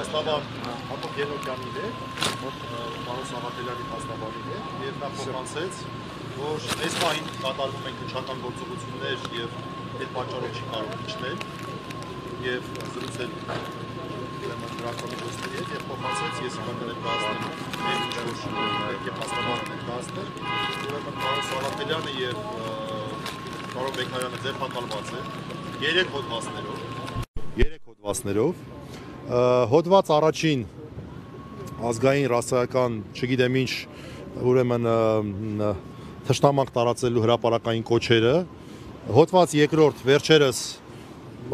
Փաստաբան Հակոբ Գենոկյանին է, պարոն Սաղաթելյանի փաստաբանին է, եւ նա փոխանցեց, որ այս պահին կատարվում են քնչական գործողություններ եւ այդ պատճառով չի կարող իջնել եւ զրուցել ուրեմն ոստի հետ եւ փոխանցեց ես կարող ներկայացնել մեր ինչ-որ եւ փաստաբանը ներկայացնել ուրեմն պարոն Սաղաթելյանը եւ պարոն Բեկայանը ձերբակալված է երեք հոդվածներով երեք հոդվածներով հոդված առաջին ազգային ռասայական, չգիտեմ ինչ, ուրեմն թշնամանք տարածելու հրաապարակային կոչերը, հոդված երկրորդ վերջերս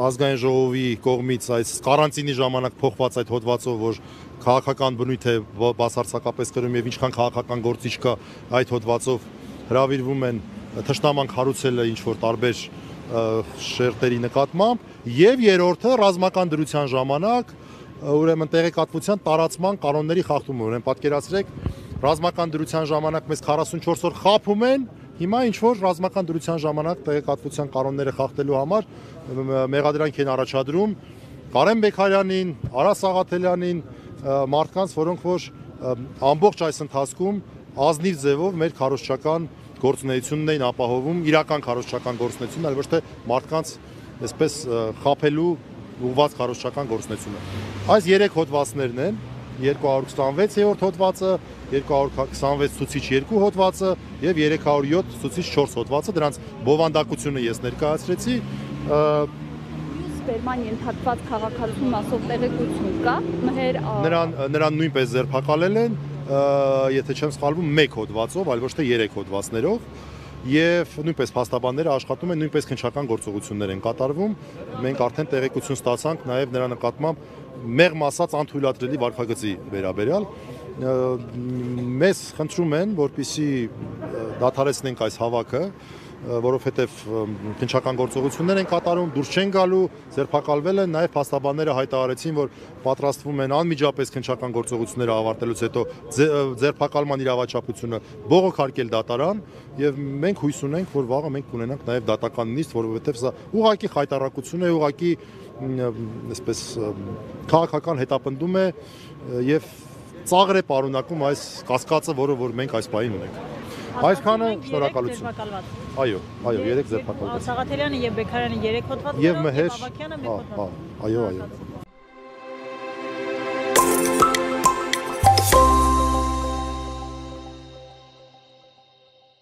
ազգային ժողովի կողմից այս կարանտինի ժամանակ փոխված այդ հոդվածով, որ քաղաքական բնույթ է բացարձակապես կրում եւ ինչքան քաղաքական գործիչ կա այդ հոդվածով հravirվում են թշնամանք հարուցելը ինչ որ տարբեր շերտերի նկատմամբ եւ երրորդը ռազմական դրության ժամանակ ուրեմն տեղեկատվության տարածման կանոնների խախտումը ուրեմն պատկերացրեք ռազմական դրության ժամանակ մեզ 44 օր խափում են հիմա ինչ որ ռազմական դրության ժամանակ տեղեկատվության կանոնները խախտելու համար մեղադրանք են առաջադրում Կարեն Բեկարյանին, Արա Սաղաթելյանին մարդկանց, որոնք որ ամբողջ այս ընթացքում ազնիվ ձևով մեր քարոշչական գործունեությունն էին ապահովում, իրական քարոշչական գործունեություն, այլ ոչ թե մարդկանց այսպես խափելու ուղված քարոշչական գործունեությունը։ Այս 3 հոդվածներն են 226-րդ հոդվածը, 226 ցուցիչ 2 հոդվածը եւ 307 ցուցիչ 4 հոդվածը, դրանց բովանդակությունը ես ներկայացրեցի սպերման ենթարկված քաղաքացու մասով տեղեկություն կա նրան նրան նույնպես ձերբակալել են եթե չեմ սխալվում 1 հոդվածով, այլ ոչ թե 3 հոդվածներով եւ նույնպես փաստաբանները աշխատում են նույնպես քնչական գործողություններ են կատարվում մենք արդեն տեղեկություն ստացանք նաեւ նրա նկատմամբ մեղմ ասած անթույլատրելի վարկագծի վերաբերյալ մեզ խնդրում են որպիսի դադարեցնենք այս հավաքը որովհետև քնչական գործողություններ են կատարում, դուրս չեն գալու, ձերբակալվել են, նաև փաստաբանները հայտարարեցին, որ պատրաստվում են անմիջապես քնչական գործողությունները ավարտելուց հետո ձերբակալման իրավաչափությունը բողոքարկել դատարան եւ մենք հույս ունենք, որ վաղը մենք կունենանք նաև դատական նիստ, որովհետև սա ուղակի խայտարակություն է, ուղակի այսպես քաղաքական հետապնդում է եւ ծաղր է պարունակում այս կասկածը, որը որ մենք այս պահին ունենք։ Այսքանը շնորհակալություն։ Այո, այո, 3 ձերբակալված։ Սաղաթելյանը եւ Բեկարյանը 3 հոդված եւ Մհեր, հա, հա, այո, այո։